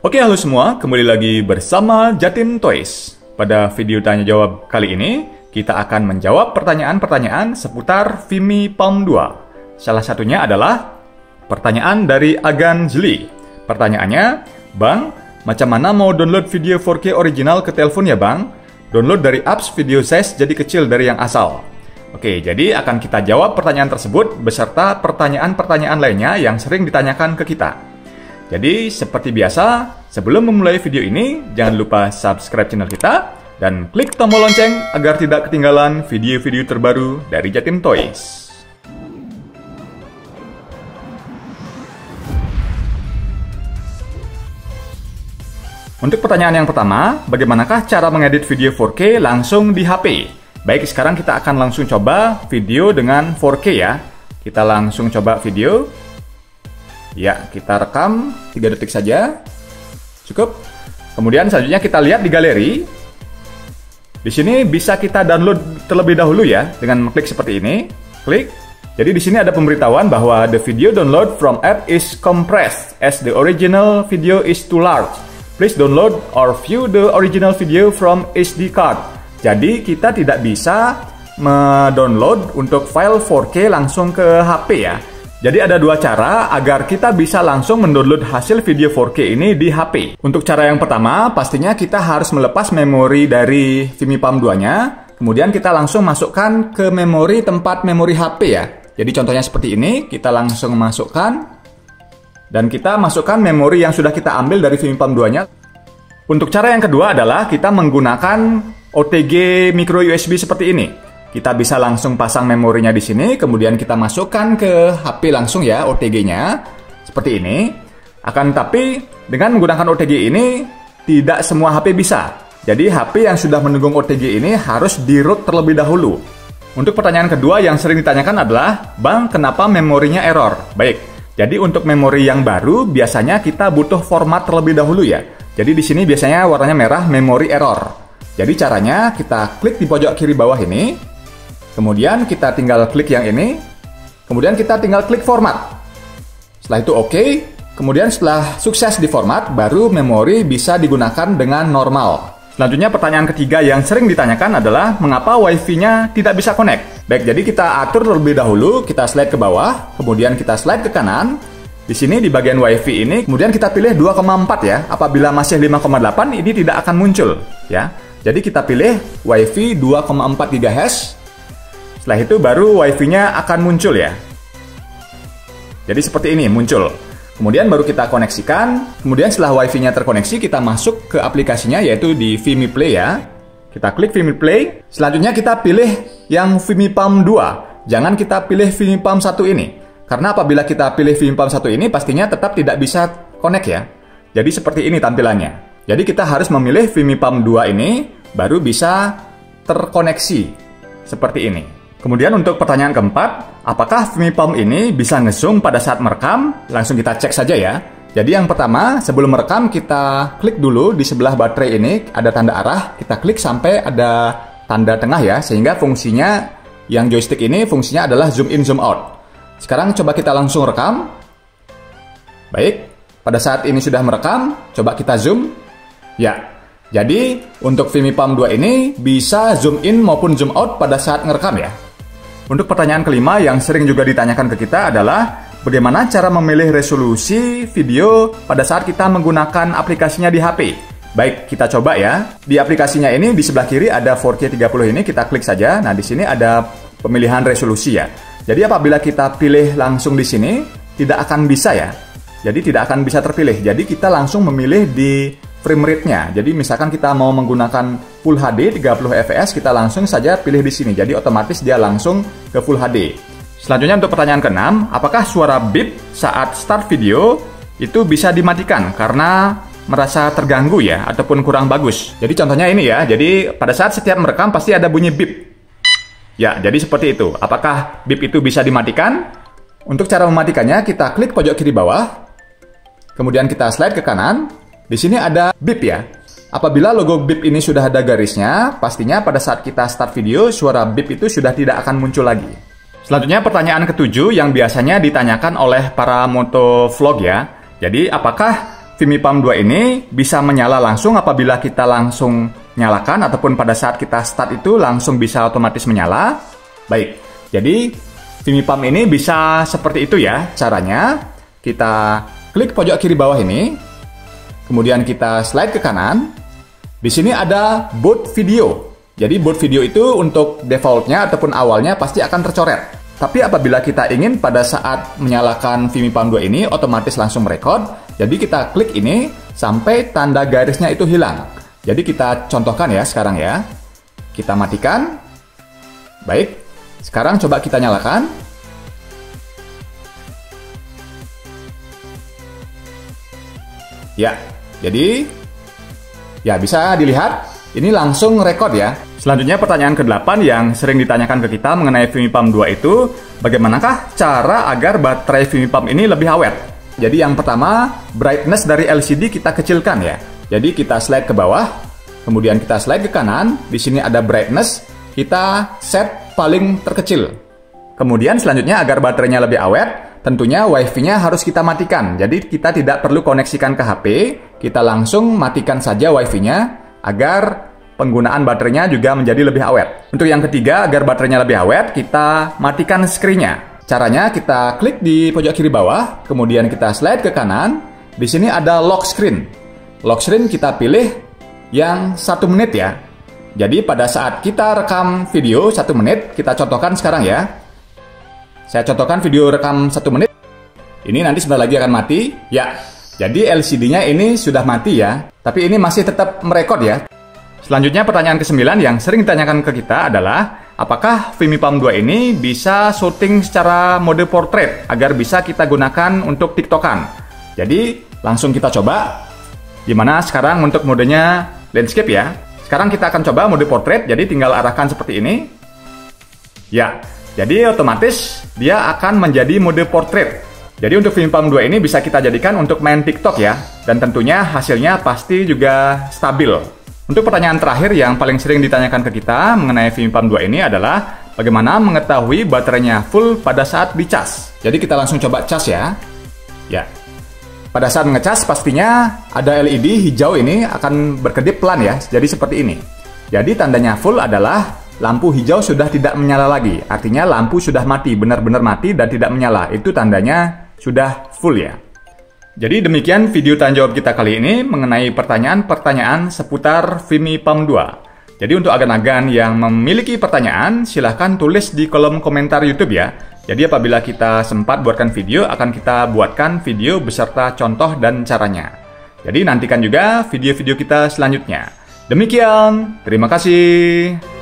Oke, halo semua. Kembali lagi bersama Jatim Toys. Pada video tanya jawab kali ini, kita akan menjawab pertanyaan-pertanyaan seputar Vimi Palm 2. Salah satunya adalah pertanyaan dari Agan Jeli. Pertanyaannya, Bang, macam mana mau download video 4K original ke telepon ya, Bang? Download dari apps video size jadi kecil dari yang asal. Oke, jadi akan kita jawab pertanyaan tersebut beserta pertanyaan-pertanyaan lainnya yang sering ditanyakan ke kita. Jadi, seperti biasa, sebelum memulai video ini, jangan lupa subscribe channel kita dan klik tombol lonceng agar tidak ketinggalan video-video terbaru dari Jatim Toys. Untuk pertanyaan yang pertama, bagaimanakah cara mengedit video 4K langsung di HP? Baik, sekarang kita akan langsung coba video dengan 4K ya. Kita langsung coba video. Ya, kita rekam 3 detik saja. Cukup. Kemudian selanjutnya kita lihat di galeri. Di sini bisa kita download terlebih dahulu ya dengan klik seperti ini. Klik. Jadi di sini ada pemberitahuan bahwa the video download from app is compressed as the original video is too large. Please download or view the original video from SD card. Jadi kita tidak bisa mendownload untuk file 4K langsung ke HP ya. Jadi ada dua cara agar kita bisa langsung mendownload hasil video 4K ini di HP. Untuk cara yang pertama, pastinya kita harus melepas memori dari Vimi Palm 2-nya, kemudian kita langsung masukkan ke memori tempat memori HP ya. Jadi contohnya seperti ini, kita langsung masukkan dan kita masukkan memori yang sudah kita ambil dari Vimi Palm 2-nya. Untuk cara yang kedua adalah kita menggunakan OTG micro USB seperti ini. Kita bisa langsung pasang memorinya di sini, kemudian kita masukkan ke HP langsung ya OTG-nya seperti ini. Akan tapi dengan menggunakan OTG ini tidak semua HP bisa. Jadi HP yang sudah mendukung OTG ini harus di-root terlebih dahulu. Untuk pertanyaan kedua yang sering ditanyakan adalah, Bang, kenapa memorinya error? Baik, jadi untuk memori yang baru biasanya kita butuh format terlebih dahulu ya. Jadi di sini biasanya warnanya merah memori error. Jadi caranya kita klik di pojok kiri bawah ini, Kemudian kita tinggal klik yang ini. Kemudian kita tinggal klik format. Setelah itu oke. Okay. Kemudian setelah sukses di format, baru memori bisa digunakan dengan normal. Selanjutnya pertanyaan ketiga yang sering ditanyakan adalah mengapa WiFi-nya tidak bisa connect. Baik, jadi kita atur terlebih dahulu, kita slide ke bawah, kemudian kita slide ke kanan. Di sini di bagian WiFi ini, kemudian kita pilih 2,4 ya. Apabila masih 5,8 ini tidak akan muncul ya. Jadi kita pilih WiFi 2,4 GHz setelah itu baru WiFi-nya akan muncul ya. Jadi seperti ini muncul. Kemudian baru kita koneksikan. Kemudian setelah WiFi-nya terkoneksi, kita masuk ke aplikasinya yaitu di Vimi Play ya. Kita klik Vimi Play. Selanjutnya kita pilih yang Vimi Palm 2. Jangan kita pilih Vimi Palm 1 ini. Karena apabila kita pilih Vimi Palm 1 ini pastinya tetap tidak bisa connect ya. Jadi seperti ini tampilannya. Jadi kita harus memilih Vimi Palm 2 ini baru bisa terkoneksi seperti ini. Kemudian untuk pertanyaan keempat, apakah Vimipalm ini bisa ngezoom pada saat merekam? Langsung kita cek saja ya. Jadi yang pertama, sebelum merekam kita klik dulu di sebelah baterai ini ada tanda arah, kita klik sampai ada tanda tengah ya, sehingga fungsinya yang joystick ini fungsinya adalah zoom in zoom out. Sekarang coba kita langsung rekam. Baik, pada saat ini sudah merekam, coba kita zoom. Ya, jadi untuk Vimipalm 2 ini bisa zoom in maupun zoom out pada saat ngerekam ya. Untuk pertanyaan kelima yang sering juga ditanyakan ke kita adalah bagaimana cara memilih resolusi video pada saat kita menggunakan aplikasinya di HP. Baik, kita coba ya. Di aplikasinya ini di sebelah kiri ada 4K 30 ini, kita klik saja. Nah, di sini ada pemilihan resolusi ya. Jadi apabila kita pilih langsung di sini, tidak akan bisa ya. Jadi tidak akan bisa terpilih. Jadi kita langsung memilih di frame rate-nya. Jadi misalkan kita mau menggunakan Full HD 30 fps, kita langsung saja pilih di sini. Jadi otomatis dia langsung ke Full HD. Selanjutnya untuk pertanyaan keenam, apakah suara beep saat start video itu bisa dimatikan karena merasa terganggu ya ataupun kurang bagus. Jadi contohnya ini ya. Jadi pada saat setiap merekam pasti ada bunyi beep. Ya, jadi seperti itu. Apakah beep itu bisa dimatikan? Untuk cara mematikannya, kita klik pojok kiri bawah, kemudian kita slide ke kanan, di sini ada bip ya. Apabila logo bip ini sudah ada garisnya, pastinya pada saat kita start video, suara bip itu sudah tidak akan muncul lagi. Selanjutnya pertanyaan ketujuh yang biasanya ditanyakan oleh para motovlog ya. Jadi apakah Vimipam 2 ini bisa menyala langsung apabila kita langsung nyalakan ataupun pada saat kita start itu langsung bisa otomatis menyala. Baik, jadi Vimipam ini bisa seperti itu ya caranya. Kita klik pojok kiri bawah ini, kemudian kita slide ke kanan. Di sini ada boot video. Jadi boot video itu untuk defaultnya ataupun awalnya pasti akan tercoret. Tapi apabila kita ingin pada saat menyalakan Vimipam 2 ini otomatis langsung merekod, jadi kita klik ini sampai tanda garisnya itu hilang. Jadi kita contohkan ya sekarang ya. Kita matikan. Baik, sekarang coba kita nyalakan. Ya, jadi ya bisa dilihat ini langsung rekod ya. Selanjutnya pertanyaan ke-8 yang sering ditanyakan ke kita mengenai Vimipam 2 itu, bagaimanakah cara agar baterai Vimipam ini lebih awet? Jadi yang pertama, brightness dari LCD kita kecilkan ya. Jadi kita slide ke bawah, kemudian kita slide ke kanan, di sini ada brightness, kita set paling terkecil. Kemudian selanjutnya agar baterainya lebih awet, tentunya WiFi-nya harus kita matikan. Jadi kita tidak perlu koneksikan ke HP, kita langsung matikan saja WiFi-nya agar penggunaan baterainya juga menjadi lebih awet. Untuk yang ketiga, agar baterainya lebih awet, kita matikan screen-nya. Caranya kita klik di pojok kiri bawah, kemudian kita slide ke kanan. Di sini ada lock screen. Lock screen kita pilih yang satu menit ya. Jadi pada saat kita rekam video satu menit, kita contohkan sekarang ya. Saya contohkan video rekam satu menit. Ini nanti sebentar lagi akan mati. Ya, jadi LCD-nya ini sudah mati ya. Tapi ini masih tetap merekod ya. Selanjutnya pertanyaan ke-9 yang sering ditanyakan ke kita adalah apakah Vimipam 2 ini bisa syuting secara mode portrait agar bisa kita gunakan untuk tiktokan. Jadi langsung kita coba. Di mana sekarang untuk modenya landscape ya. Sekarang kita akan coba mode portrait, jadi tinggal arahkan seperti ini. Ya, jadi otomatis dia akan menjadi mode portrait. Jadi untuk Vimipam 2 ini bisa kita jadikan untuk main TikTok ya. Dan tentunya hasilnya pasti juga stabil. Untuk pertanyaan terakhir yang paling sering ditanyakan ke kita mengenai Vimipam 2 ini adalah bagaimana mengetahui baterainya full pada saat dicas. Jadi kita langsung coba cas ya. Ya. Pada saat mengecas pastinya ada LED hijau ini akan berkedip pelan ya. Jadi seperti ini. Jadi tandanya full adalah lampu hijau sudah tidak menyala lagi. Artinya lampu sudah mati, benar-benar mati dan tidak menyala. Itu tandanya sudah full ya. Jadi demikian video tanya jawab kita kali ini mengenai pertanyaan-pertanyaan seputar Vimi Pam 2. Jadi untuk agan-agan yang memiliki pertanyaan, silahkan tulis di kolom komentar YouTube ya. Jadi apabila kita sempat buatkan video, akan kita buatkan video beserta contoh dan caranya. Jadi nantikan juga video-video kita selanjutnya. Demikian, terima kasih.